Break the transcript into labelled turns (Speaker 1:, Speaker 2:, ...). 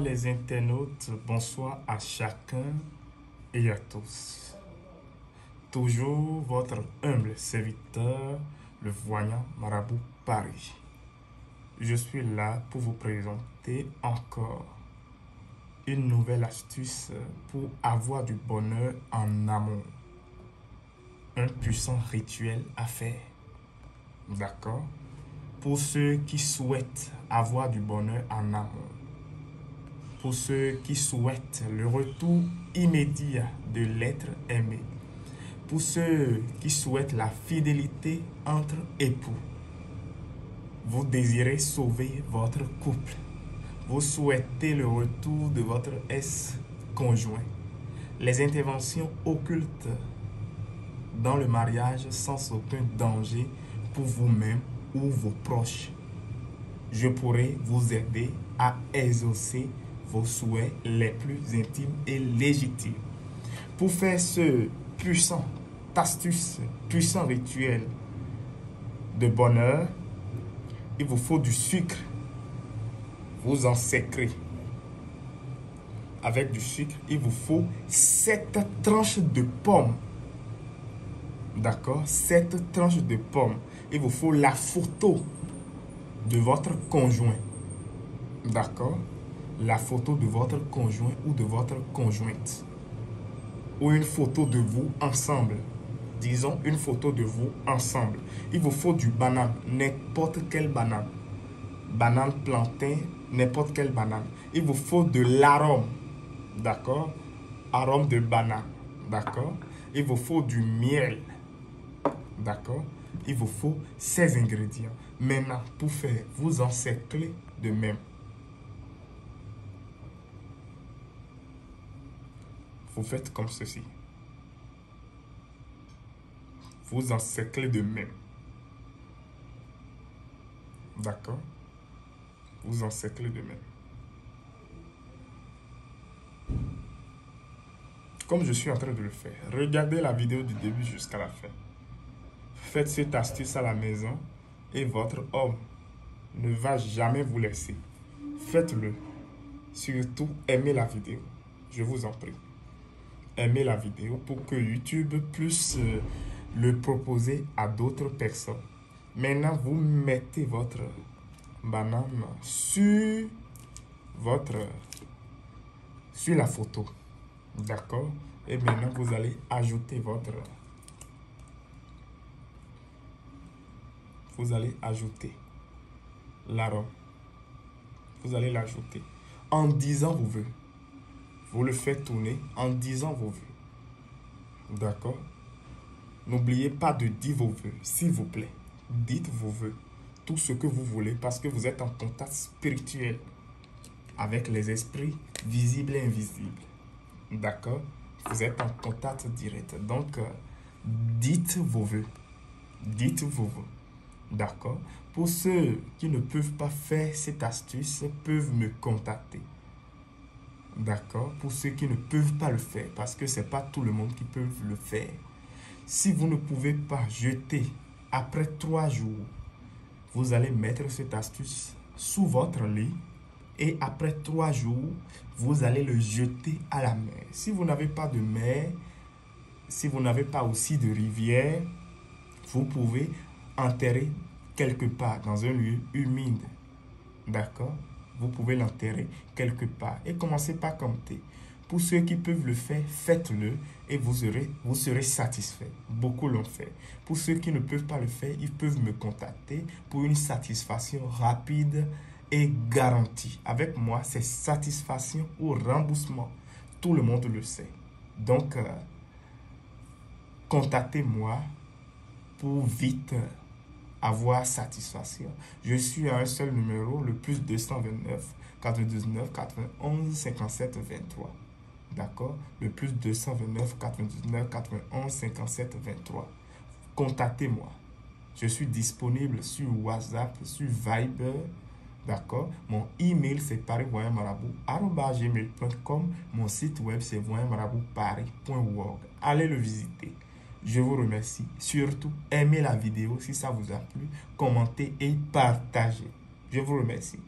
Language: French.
Speaker 1: les internautes, bonsoir à chacun et à tous. Toujours votre humble serviteur, le voyant Marabout Paris. Je suis là pour vous présenter encore une nouvelle astuce pour avoir du bonheur en amont. Un puissant rituel à faire. D'accord? Pour ceux qui souhaitent avoir du bonheur en amont pour ceux qui souhaitent le retour immédiat de l'être aimé, pour ceux qui souhaitent la fidélité entre époux. Vous désirez sauver votre couple. Vous souhaitez le retour de votre ex-conjoint. Les interventions occultes dans le mariage sans aucun danger pour vous-même ou vos proches. Je pourrais vous aider à exaucer vos souhaits les plus intimes et légitimes. Pour faire ce puissant astuce, puissant rituel de bonheur, il vous faut du sucre. Vous en sécrez. Avec du sucre, il vous faut 7 tranches de pommes. D'accord? 7 tranches de pommes. Il vous faut la photo de votre conjoint. D'accord? La photo de votre conjoint ou de votre conjointe. Ou une photo de vous ensemble. Disons une photo de vous ensemble. Il vous faut du banane, n'importe quelle banane. Banane, plantain, n'importe quelle banane. Il vous faut de l'arôme. D'accord? Arôme de banane. D'accord? Il vous faut du miel. D'accord? Il vous faut ces ingrédients. Maintenant, pour faire, vous encerclez de même. Vous faites comme ceci. Vous encerclez de même. D'accord? Vous encerclez de même. Comme je suis en train de le faire, regardez la vidéo du début jusqu'à la fin. Faites cette astuce à la maison et votre homme ne va jamais vous laisser. Faites-le. Surtout, aimez la vidéo. Je vous en prie aimer la vidéo pour que YouTube puisse euh, le proposer à d'autres personnes. Maintenant, vous mettez votre banane sur votre sur la photo. D'accord? Et maintenant, vous allez ajouter votre vous allez ajouter l'arôme. Vous allez l'ajouter en disant vous voulez. Vous le faites tourner en disant vos vœux. D'accord? N'oubliez pas de dire vos vœux, s'il vous plaît. Dites vos vœux, tout ce que vous voulez, parce que vous êtes en contact spirituel avec les esprits visibles et invisibles. D'accord? Vous êtes en contact direct. Donc, euh, dites vos vœux. Dites vos vœux. D'accord? Pour ceux qui ne peuvent pas faire cette astuce, peuvent me contacter. D'accord Pour ceux qui ne peuvent pas le faire, parce que ce n'est pas tout le monde qui peut le faire. Si vous ne pouvez pas jeter après trois jours, vous allez mettre cette astuce sous votre lit et après trois jours, vous allez le jeter à la mer. Si vous n'avez pas de mer, si vous n'avez pas aussi de rivière, vous pouvez enterrer quelque part dans un lieu humide. D'accord vous pouvez l'enterrer quelque part et commencez par compter. Pour ceux qui peuvent le faire, faites-le et vous serez, vous satisfait. Beaucoup l'ont fait. Pour ceux qui ne peuvent pas le faire, ils peuvent me contacter pour une satisfaction rapide et garantie. Avec moi, c'est satisfaction ou remboursement. Tout le monde le sait. Donc, euh, contactez-moi pour vite avoir satisfaction. Je suis à un seul numéro, le plus 229 99 91 57 23. D'accord? Le plus 229 99 91 57 23. Contactez-moi. Je suis disponible sur WhatsApp, sur Viber. D'accord? Mon email c'est parisvoyantmarabout.com. Mon site web c'est voyantmaraboutparis.org. Allez le visiter. Je vous remercie. Surtout, aimez la vidéo si ça vous a plu, commentez et partagez. Je vous remercie.